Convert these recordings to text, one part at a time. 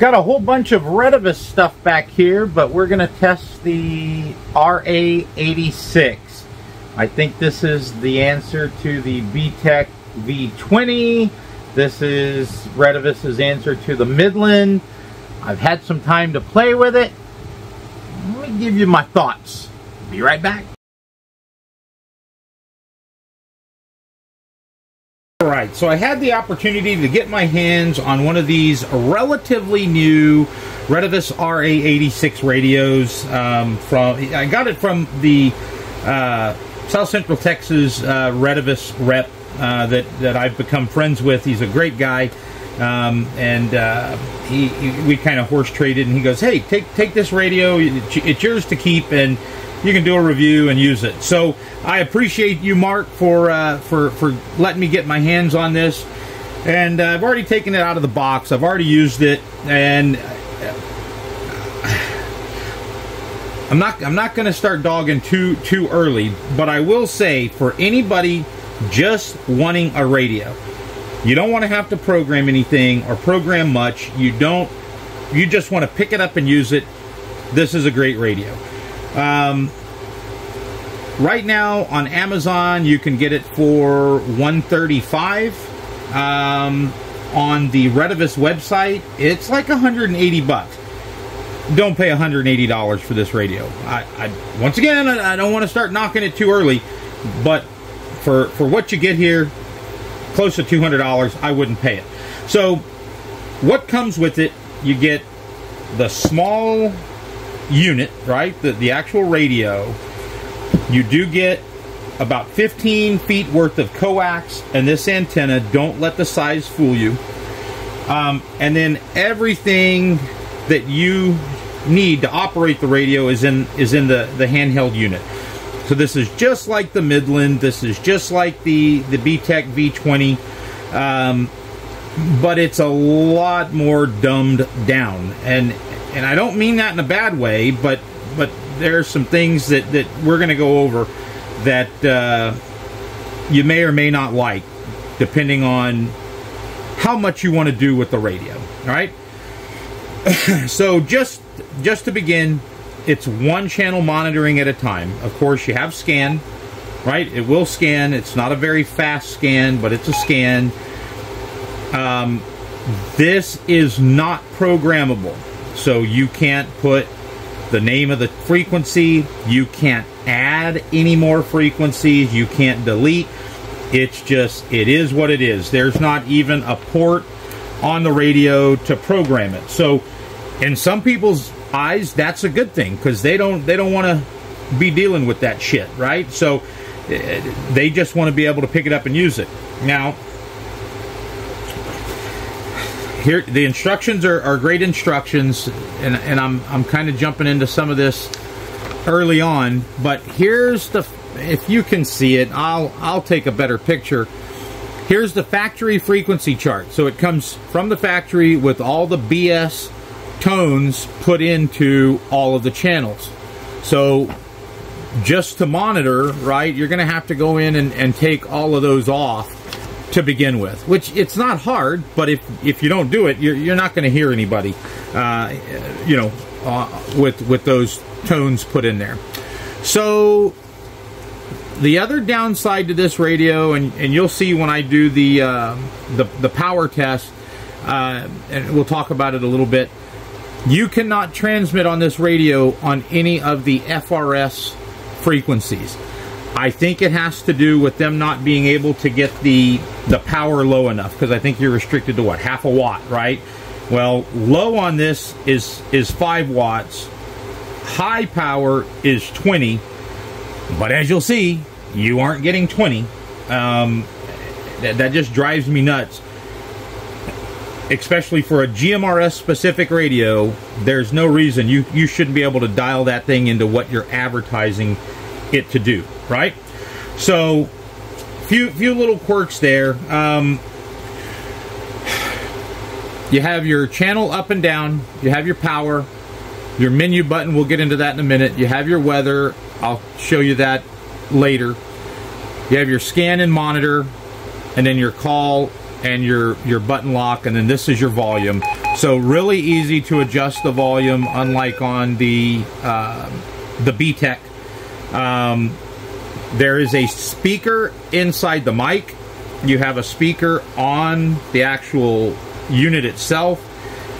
Got a whole bunch of Retevis stuff back here, but we're going to test the RA86. I think this is the answer to the BTECH V20. This is Retevis's answer to the Midland. I've had some time to play with it. Let me give you my thoughts. Be right back. Alright, so I had the opportunity to get my hands on one of these relatively new Retevis RA86 radios um, from, I got it from the uh, South Central Texas uh, Retevis rep uh, that, that I've become friends with. He's a great guy. Um, and uh, he, he, we kind of horse traded and he goes, hey, take, take this radio, it's yours to keep and you can do a review and use it. So I appreciate you, Mark, for uh, for for letting me get my hands on this. And uh, I've already taken it out of the box. I've already used it, and uh, I'm not I'm not going to start dogging too too early. But I will say for anybody just wanting a radio, you don't want to have to program anything or program much. You don't. You just want to pick it up and use it. This is a great radio. Um, right now on Amazon, you can get it for 135. Um, on the Retevis website, it's like 180 bucks. Don't pay 180 dollars for this radio. I, I once again, I, I don't want to start knocking it too early, but for for what you get here, close to 200 dollars, I wouldn't pay it. So, what comes with it? You get the small unit, right? The, the actual radio. You do get about 15 feet worth of coax and this antenna. Don't let the size fool you. Um, and then everything that you need to operate the radio is in is in the, the handheld unit. So this is just like the Midland. This is just like the the BTECH V20, um, but it's a lot more dumbed down. And and I don't mean that in a bad way, but but there's some things that that we're going to go over that uh, you may or may not like, depending on how much you want to do with the radio. All right. so just just to begin, it's one channel monitoring at a time. Of course, you have scan, right? It will scan. It's not a very fast scan, but it's a scan. Um, this is not programmable. So you can't put the name of the frequency, you can't add any more frequencies, you can't delete. It's just, it is what it is. There's not even a port on the radio to program it. So in some people's eyes, that's a good thing because they don't they don't want to be dealing with that shit, right? So eh, they just want to be able to pick it up and use it. Now, here the instructions are, are great instructions and, and I'm, I'm kind of jumping into some of this early on but here's the if you can see it I'll I'll take a better picture. Here's the factory frequency chart. So it comes from the factory with all the BS tones put into all of the channels. So just to monitor right you're gonna have to go in and, and take all of those off to begin with, which it's not hard, but if if you don't do it, you're, you're not going to hear anybody, uh, you know, uh, with with those tones put in there. So the other downside to this radio, and, and you'll see when I do the uh, the, the power test, uh, and we'll talk about it a little bit. You cannot transmit on this radio on any of the FRS frequencies. I think it has to do with them not being able to get the the power low enough because I think you're restricted to what half a watt, right? Well, low on this is is five watts. High power is 20, but as you'll see, you aren't getting 20. Um, that, that just drives me nuts. Especially for a GMRS specific radio, there's no reason you, you shouldn't be able to dial that thing into what you're advertising it to do right? So, few few little quirks there. Um, you have your channel up and down. You have your power. Your menu button. We'll get into that in a minute. You have your weather. I'll show you that later. You have your scan and monitor, and then your call and your your button lock, and then this is your volume. So really easy to adjust the volume, unlike on the uh, the BTECH. Um, there is a speaker inside the mic. You have a speaker on the actual unit itself,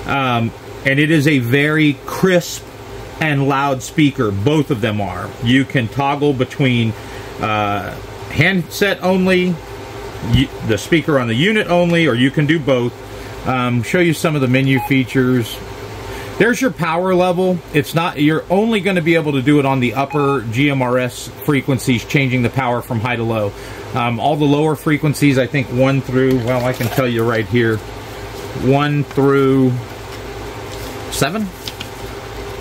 um, and it is a very crisp and loud speaker. Both of them are. You can toggle between uh, handset only, the speaker on the unit only, or you can do both. Um, show you some of the menu features. There's your power level. It's not, you're only going to be able to do it on the upper GMRS frequencies, changing the power from high to low. Um, all the lower frequencies, I think one through, well, I can tell you right here, one through seven.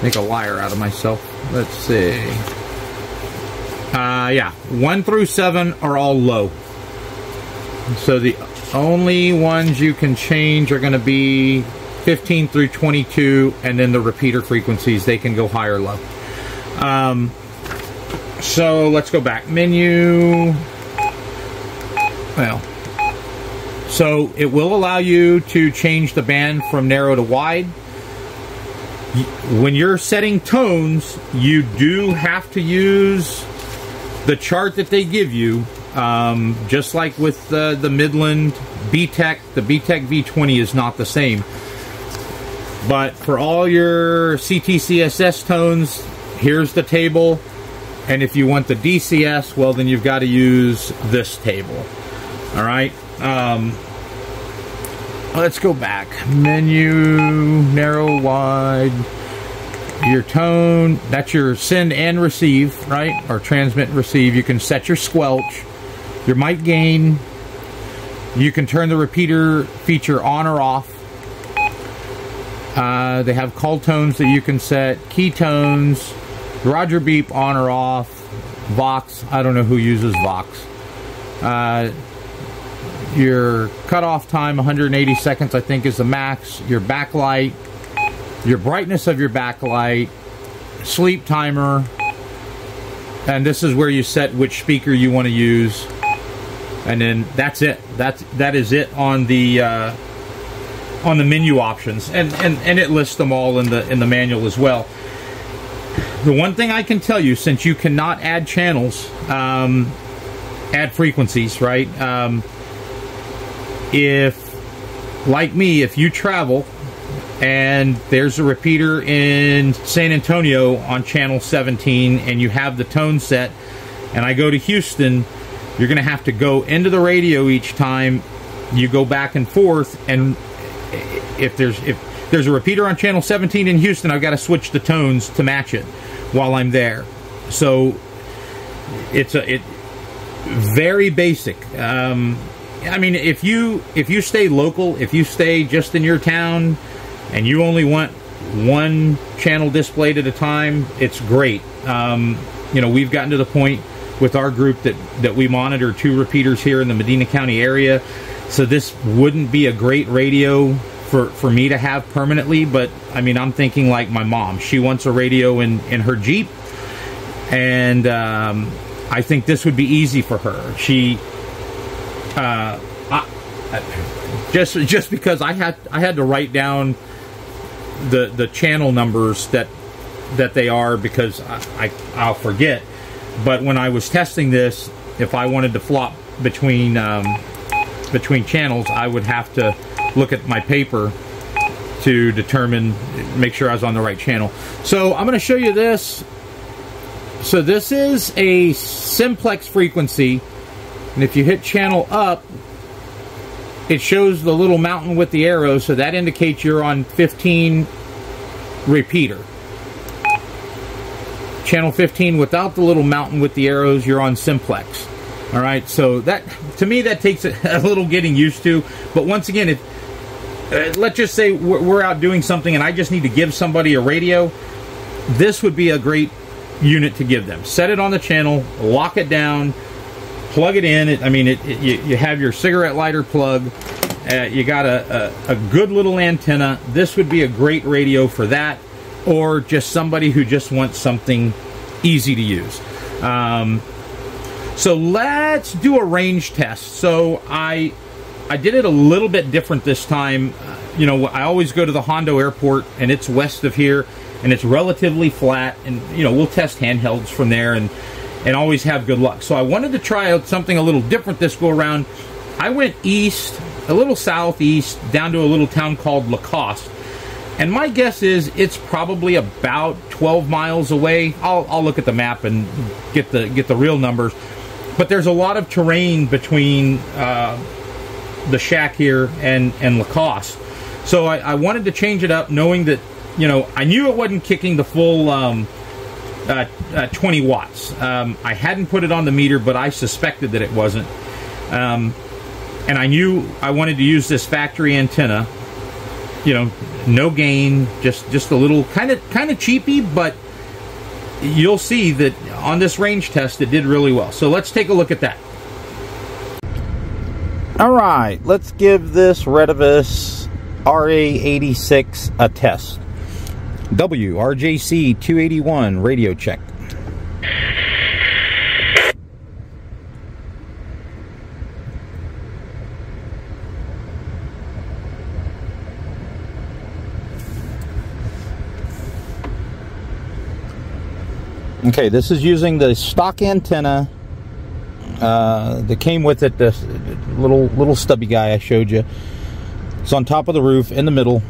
Make a liar out of myself. Let's see. Uh, yeah, one through seven are all low. So the only ones you can change are going to be 15 through 22, and then the repeater frequencies, they can go high or low. Um, so let's go back. Menu. Well, so it will allow you to change the band from narrow to wide. When you're setting tones, you do have to use the chart that they give you um, just like with the, the Midland BTECH, the BTECH V20 is not the same. But for all your CTCSS tones, here's the table. And if you want the DCS, well, then you've got to use this table. All right. Um, let's go back. Menu, narrow, wide. Your tone, that's your send and receive, right? Or transmit and receive. You can set your squelch your mic gain, you can turn the repeater feature on or off. Uh, they have call tones that you can set, key tones, Roger beep on or off, Vox. I don't know who uses Vox. Uh, your cutoff time, 180 seconds, I think, is the max. Your backlight, your brightness of your backlight, sleep timer, and this is where you set which speaker you want to use and then that's it. That's that is it on the uh, on the menu options, and, and and it lists them all in the in the manual as well. The one thing I can tell you, since you cannot add channels, um, add frequencies, right? Um, if like me, if you travel and there's a repeater in San Antonio on channel 17 and you have the tone set, and I go to Houston you're going to have to go into the radio each time you go back and forth and if there's if there's a repeater on channel 17 in Houston I've got to switch the tones to match it while I'm there. So it's a it very basic. Um, I mean if you if you stay local if you stay just in your town and you only want one channel displayed at a time it's great. Um, you know we've gotten to the point with our group that, that we monitor two repeaters here in the Medina County area. So this wouldn't be a great radio for, for me to have permanently, but I mean, I'm thinking like my mom. She wants a radio in, in her Jeep, and um, I think this would be easy for her. She, uh, I, just just because I had I had to write down the the channel numbers that that they are because I, I I'll forget. But when I was testing this, if I wanted to flop between um, between channels, I would have to look at my paper to determine, make sure I was on the right channel. So I'm going to show you this. So this is a simplex frequency, and if you hit channel up, it shows the little mountain with the arrow, so that indicates you're on 15 repeater. Channel 15 without the little mountain with the arrows, you're on simplex. All right, so that to me that takes a, little getting used to. But once again, if uh, let's just say we're, we're out doing something and I just need to give somebody a radio, this would be a great unit to give them. Set it on the channel, lock it down, plug it in. It, I mean, it, it, you, you, have your cigarette lighter plug. Uh, you got a, a, a, good little antenna. This would be a great radio for that or just somebody who just wants something easy to use. Um, so let's do a range test. So I I did it a little bit different this time. you know, I always go to the Hondo Airport, and it's west of here, and it's relatively flat. And you know, we'll test handhelds from there, and and always have good luck. So I wanted to try out something a little different this go around. I went east, a little southeast, down to a little town called Lacoste. And my guess is it's probably about 12 miles away. I'll, I'll look at the map and get the get the real numbers. But there's a lot of terrain between uh, the shack here and and Lacoste. So I, I, wanted to change it up, knowing that you know I knew it wasn't kicking the full um, uh, uh, 20 watts. Um, I hadn't put it on the meter, but I suspected that it wasn't. Um, and I knew I wanted to use this factory antenna. You know, no gain, just just a little kind of kind of cheapy, but you'll see that on this range test it did really well. So let's take a look at that. All right, let's give this Retevis RA86 a test. WRJC 281 radio check. Okay, this is using the stock antenna uh, that came with it. This little little stubby guy I showed you. It's on top of the roof in the middle.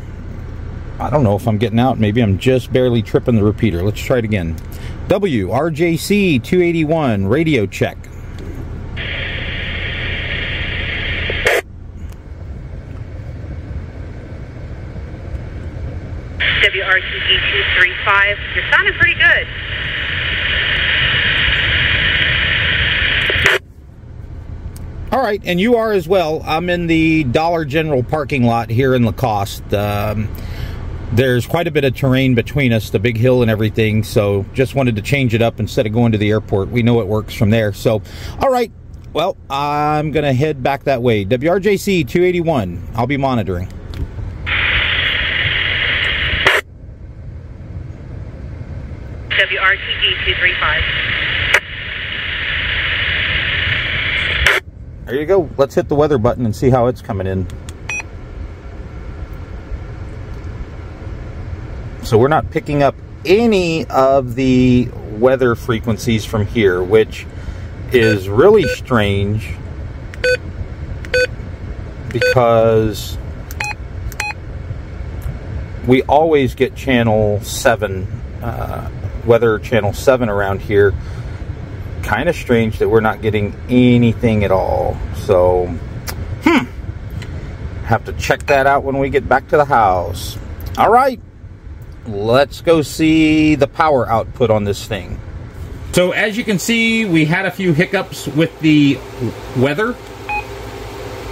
I don't know if I'm getting out. Maybe I'm just barely tripping the repeater. Let's try it again. WRJC 281 radio check. WRTG 235. You're sounding pretty good. All right, and you are as well. I'm in the Dollar General parking lot here in Lacoste. Um, there's quite a bit of terrain between us, the big hill and everything, so just wanted to change it up instead of going to the airport. We know it works from there. So, all right, well, I'm going to head back that way. WRJC 281, I'll be monitoring. WRTG 235. There you go. Let's hit the weather button and see how it's coming in. So we're not picking up any of the weather frequencies from here, which is really strange because we always get channel 7, uh, weather channel 7 around here kind of strange that we're not getting anything at all. So, hmm. Have to check that out when we get back to the house. All right. Let's go see the power output on this thing. So as you can see, we had a few hiccups with the weather.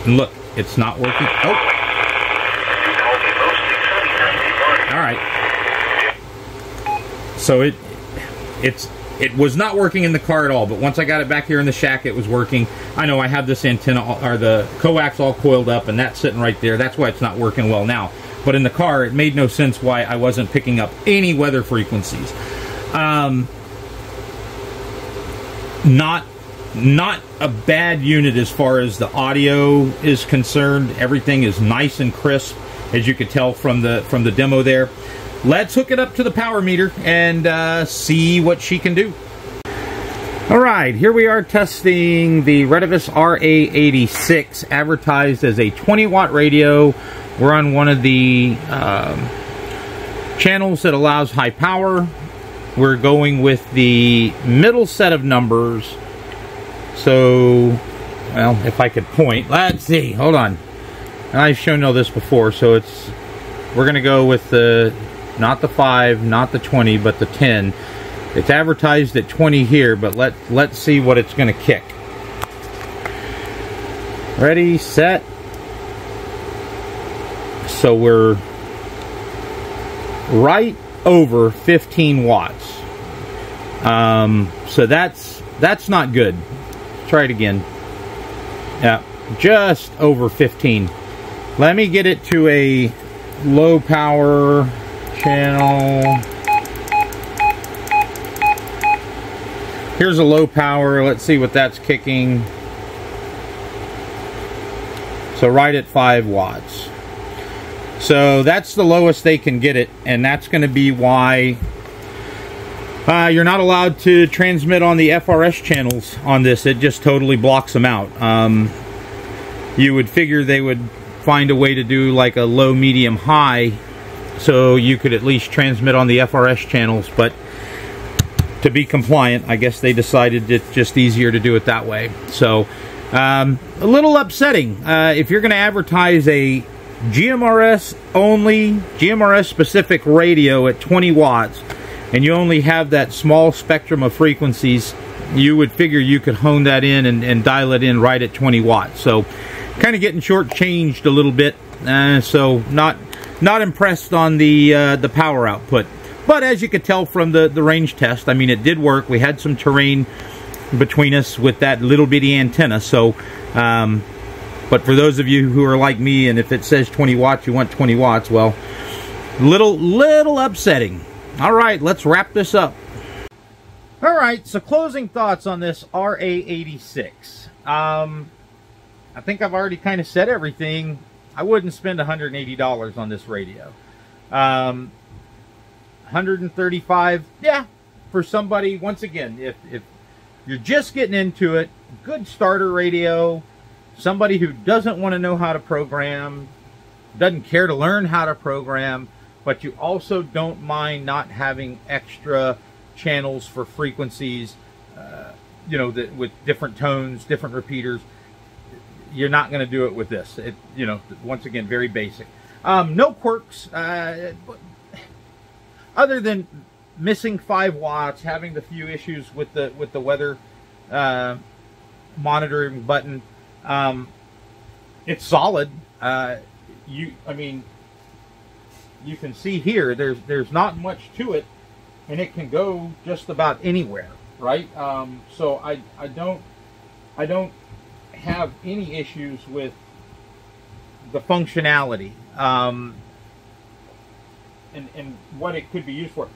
And look, it's not working. Oh. All right. So it it's it was not working in the car at all, but once I got it back here in the shack, it was working. I know I have this antenna or the coax all coiled up, and that's sitting right there. That's why it's not working well now. But in the car, it made no sense why I wasn't picking up any weather frequencies. Um, not not a bad unit as far as the audio is concerned. Everything is nice and crisp, as you could tell from the from the demo there let's hook it up to the power meter and uh, see what she can do. All right, here we are testing the Retevis RA86 advertised as a 20 watt radio. We're on one of the um, channels that allows high power. We're going with the middle set of numbers. So, well, if I could point, let's see, hold on. I've shown all this before, so it's, we're going to go with the not the 5, not the 20, but the 10. It's advertised at 20 here, but let, let's see what it's going to kick. Ready, set. So we're right over 15 watts. Um, so that's that's not good. Try it again. Yeah, just over 15. Let me get it to a low power channel. Here's a low power. Let's see what that's kicking. So right at 5 watts. So that's the lowest they can get it, and that's going to be why uh, you're not allowed to transmit on the FRS channels on this. It just totally blocks them out. Um, you would figure they would find a way to do like a low, medium, high so you could at least transmit on the FRS channels, but to be compliant, I guess they decided it's just easier to do it that way. So, um, a little upsetting. Uh, if you're going to advertise a GMRS only, GMRS specific radio at 20 watts, and you only have that small spectrum of frequencies, you would figure you could hone that in and, and dial it in right at 20 watts. So, kind of getting shortchanged a little bit. Uh, so, not not impressed on the uh, the power output. But as you could tell from the, the range test, I mean, it did work. We had some terrain between us with that little bitty antenna. So, um, but for those of you who are like me, and if it says 20 watts, you want 20 watts, well, little, little upsetting. All right, let's wrap this up. All right, so closing thoughts on this RA86. Um, I think I've already kind of said everything. I wouldn't spend $180 on this radio. Um, 135 yeah for somebody once again if, if you're just getting into it good starter radio somebody who doesn't want to know how to program doesn't care to learn how to program but you also don't mind not having extra channels for frequencies uh, you know that with different tones different repeaters you're not going to do it with this it you know once again very basic um, no quirks uh, other than missing five watts, having the few issues with the with the weather uh, monitoring button, um, it's solid. Uh, you, I mean, you can see here. There's there's not much to it, and it can go just about anywhere, right? Um, so I I don't I don't have any issues with the functionality. Um, and, and what it could be used for.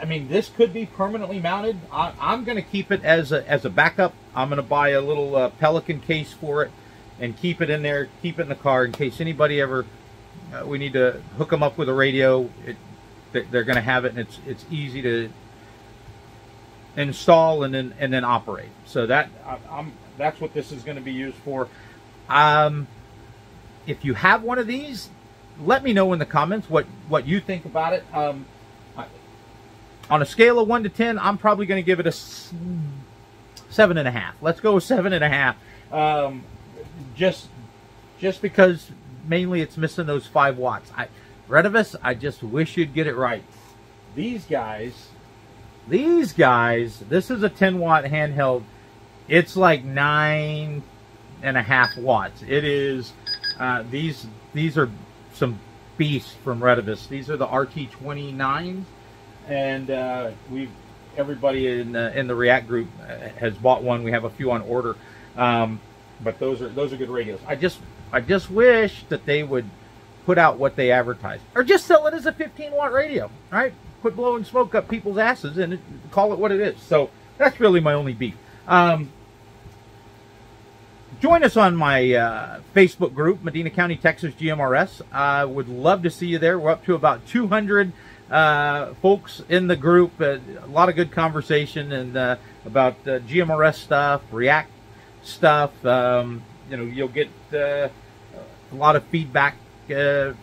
I mean, this could be permanently mounted. I, am going to keep it as a, as a backup. I'm going to buy a little uh, Pelican case for it and keep it in there, keep it in the car in case anybody ever, uh, we need to hook them up with a radio. It, they're going to have it and it's, it's easy to install and then, and then operate. So that, I, I'm, that's what this is going to be used for. Um, if you have one of these, let me know in the comments what what you think about it. Um, on a scale of one to ten, I'm probably going to give it a seven and a half. Let's go with seven and a half. Um, just just because mainly it's missing those five watts. I, Retevis, I just wish you'd get it right. These guys, these guys, this is a 10 watt handheld. It's like nine and a half watts. It is, uh, these, these are some beasts from Retevis. These are the RT29s, and uh, we've everybody in the, in the React group uh, has bought one. We have a few on order, um, but those are those are good radios. I just I just wish that they would put out what they advertise, or just sell it as a 15 watt radio. Right? Quit blowing smoke up people's asses and call it what it is. So that's really my only beef. Um, Join us on my uh, Facebook group, Medina County, Texas GMRS. I would love to see you there. We're up to about 200 uh, folks in the group. Uh, a lot of good conversation and uh, about uh, GMRS stuff, React stuff. Um, you know, you'll get uh, a lot of feedback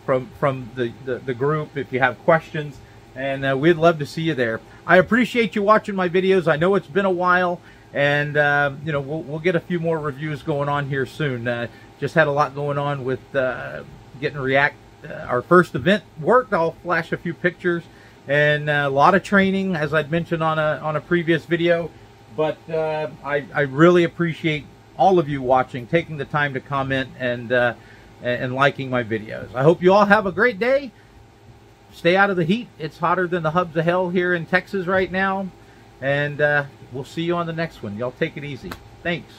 from from the, the, the, group if you have questions. And we'd love to see you there. I appreciate you watching my videos. I know it's been a while and uh, you know we'll, we'll get a few more reviews going on here soon. Uh, just had a lot going on with uh, getting React. Uh, our first event worked. I'll flash a few pictures and uh, a lot of training, as I'd mentioned on a on a previous video. But uh, I, I really appreciate all of you watching, taking the time to comment and and liking my videos. I hope you all have a great day. Stay out of the heat. It's hotter than the hubs of hell here in Texas right now. And we'll see you on the next one. Y'all take it easy. Thanks.